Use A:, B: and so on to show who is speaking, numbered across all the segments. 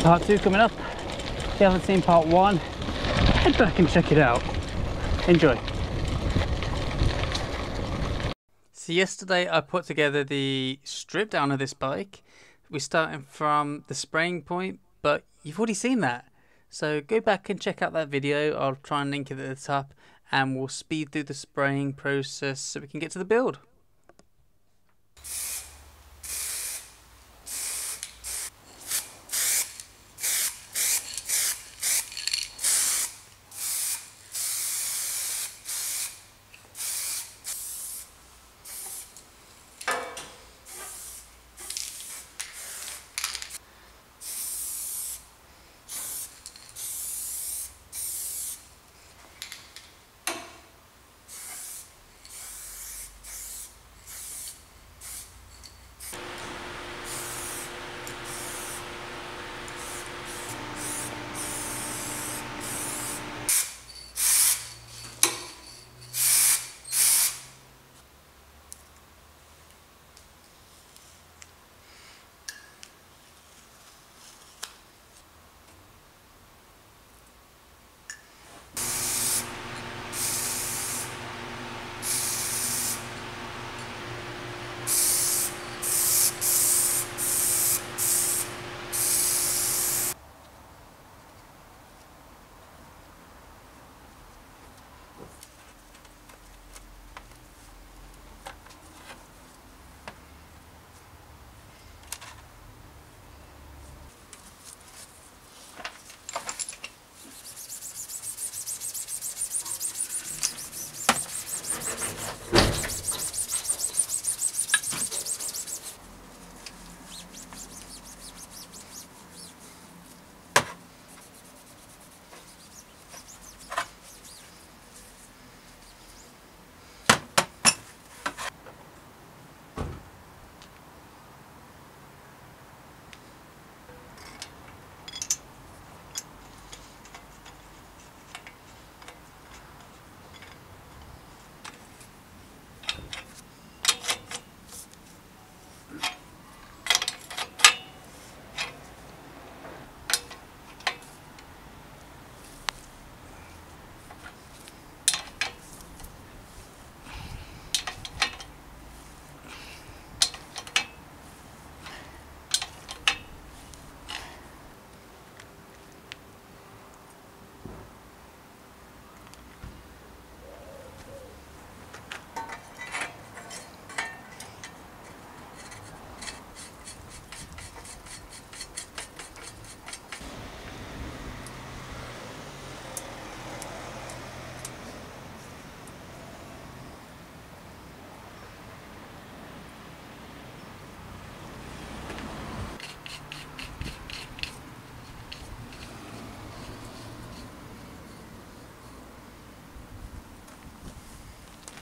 A: Part two coming up. If you haven't seen part one, head back and check it out. Enjoy. So yesterday I put together the strip down of this bike. We're starting from the spraying point, but you've already seen that. So go back and check out that video. I'll try and link it at the top and we'll speed through the spraying process so we can get to the build.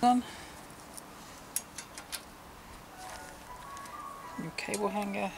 A: On. New cable hanger.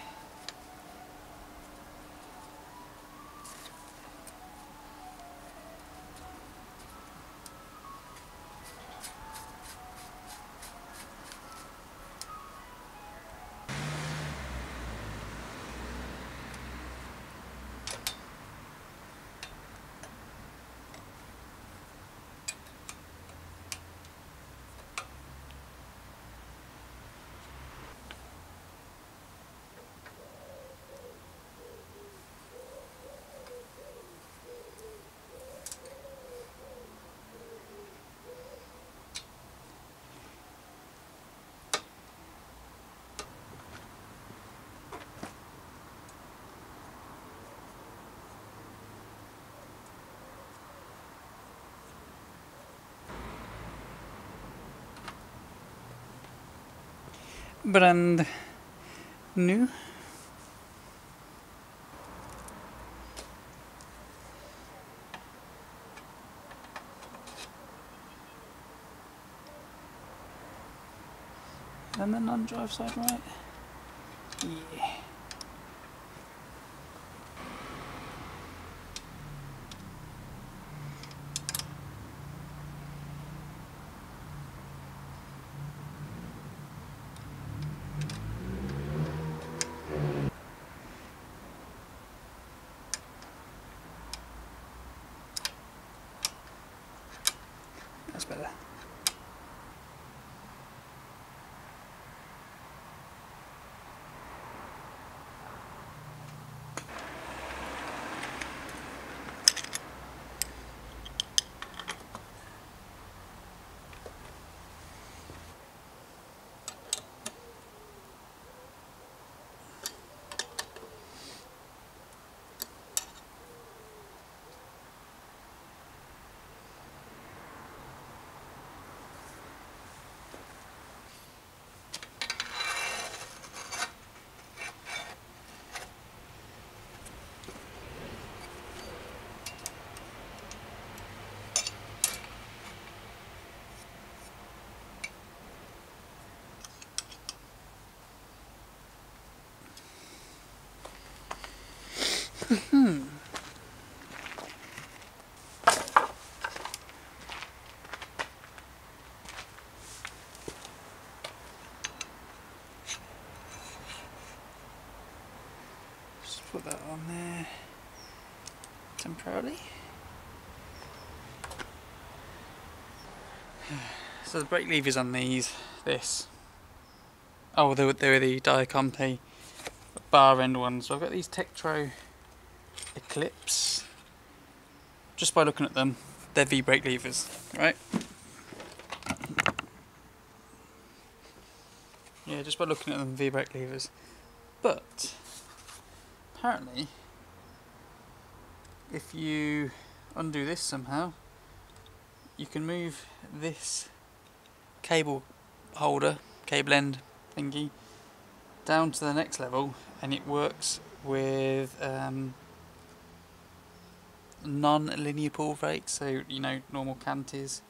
A: Brand new. And then on drive side right. Yeah Hmm. Just put that on there temporarily. So the brake levers on these, this. Oh, they were, they were the Dia Compe bar end ones. So I've got these Tektro Eclipse. Just by looking at them, they're V-brake levers, right? Yeah, just by looking at them, V-brake levers. But apparently, if you undo this somehow, you can move this cable holder, cable end thingy, down to the next level, and it works with um, non-linear pull brakes. So you know, normal Cantis,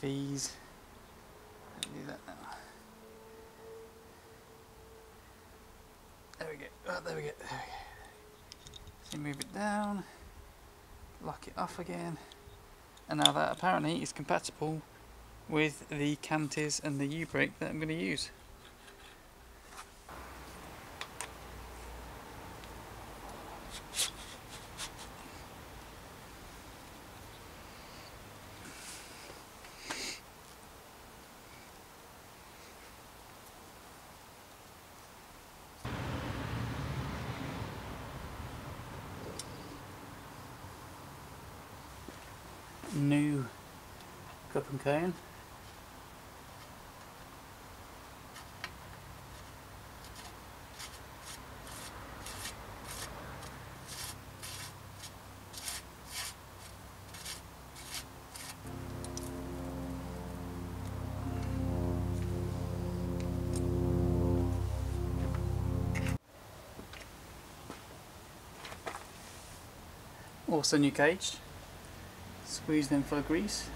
A: V's. There we go. Oh, there we go. There we go. So move it down, lock it off again, and now that apparently is compatible with the Cantis and the U-brake that I'm going to use. New cup and cone. Also new cage. Squeeze them of grease.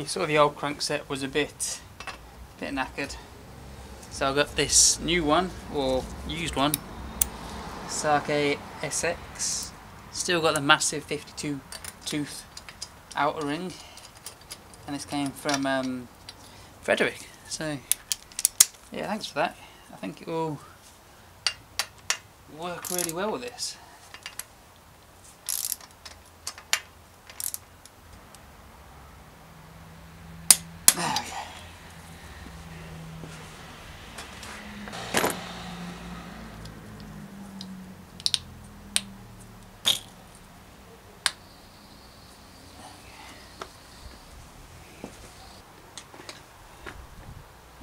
A: The sort of the old crankset was a bit bit knackered. So I got this new one, or used one, Sakae SX. Still got the massive 52 tooth outer ring. And this came from um, Frederick. So yeah, thanks for that. I think it will work really well with this.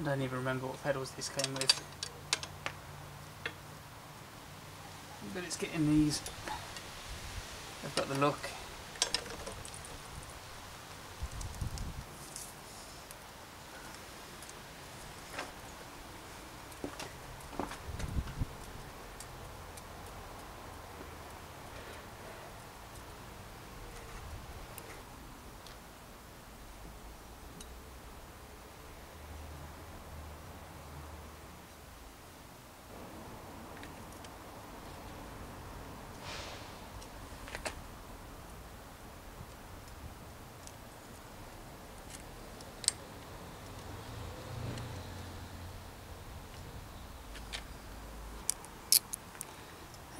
A: Don't even remember what pedals this came with. But it's getting these. They've got the look.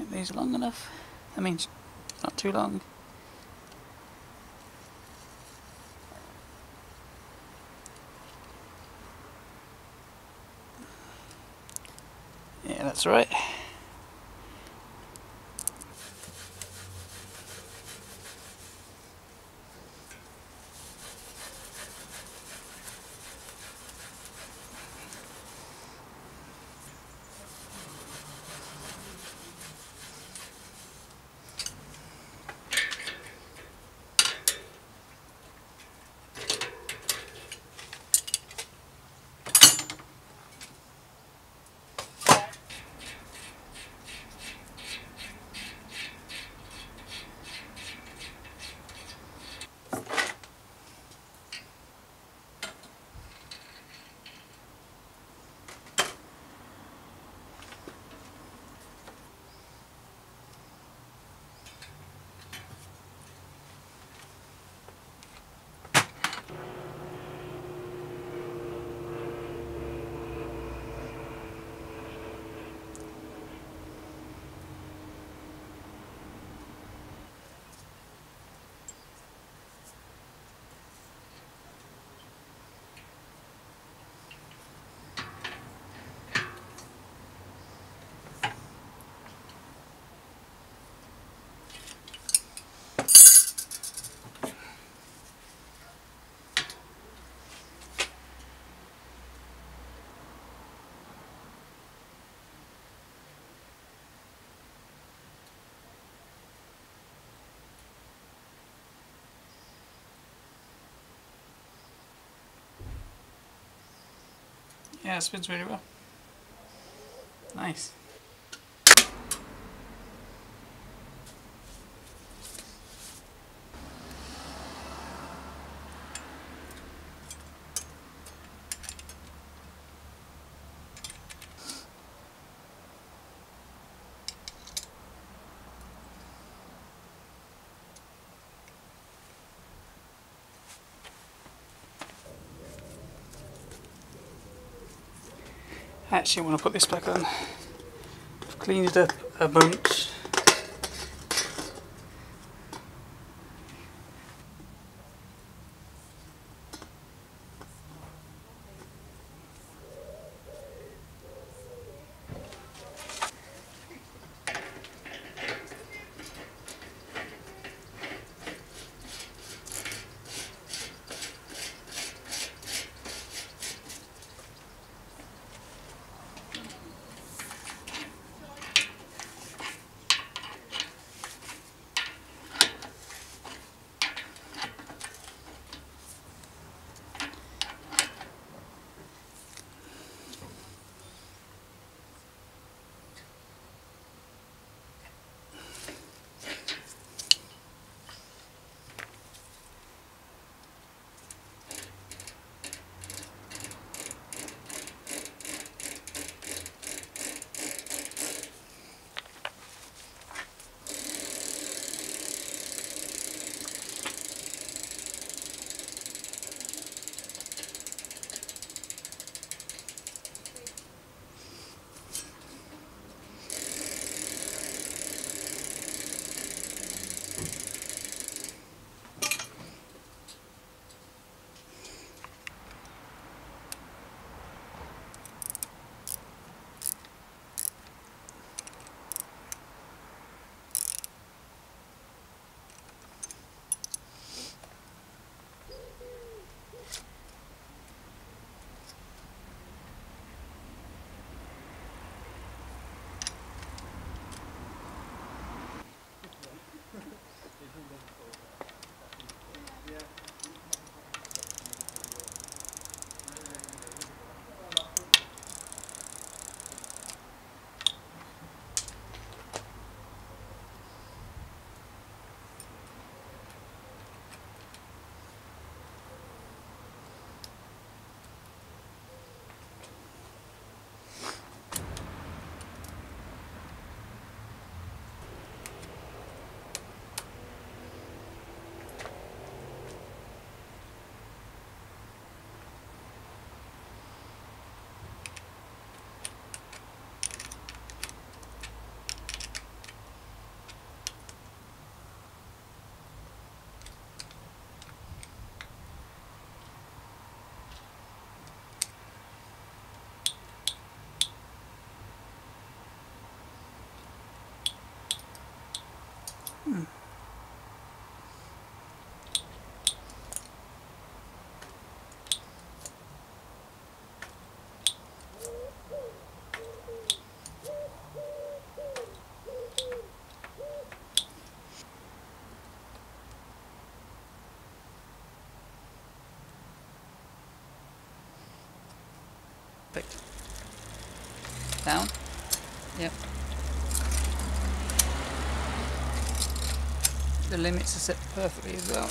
A: Think these are long enough. That means not too long. Yeah, that's right. Yeah, it spins really well. Nice. Actually, I want to put this back on. I've cleaned it up a bunch. Hmm. Down. Yep. The limits are set perfectly as well.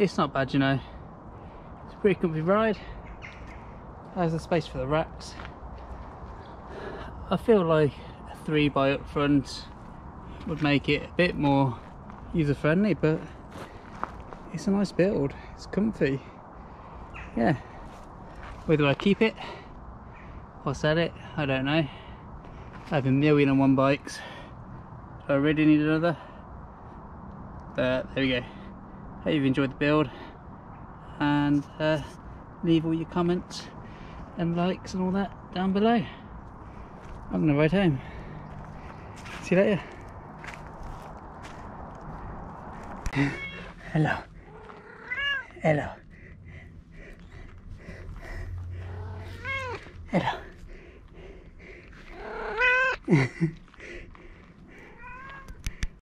A: It's not bad, you know. It's a pretty comfy ride. There's a space for the racks. I feel like a 3 by up front would make it a bit more user friendly, but it's a nice build. It's comfy. Yeah. Whether I keep it or sell it, I don't know. I have a million and one bikes. I really need another? But there we go. Hope you've enjoyed the build and uh, leave all your comments and likes and all that down below. I'm gonna ride home. See you later. Hello. Hello. Hello.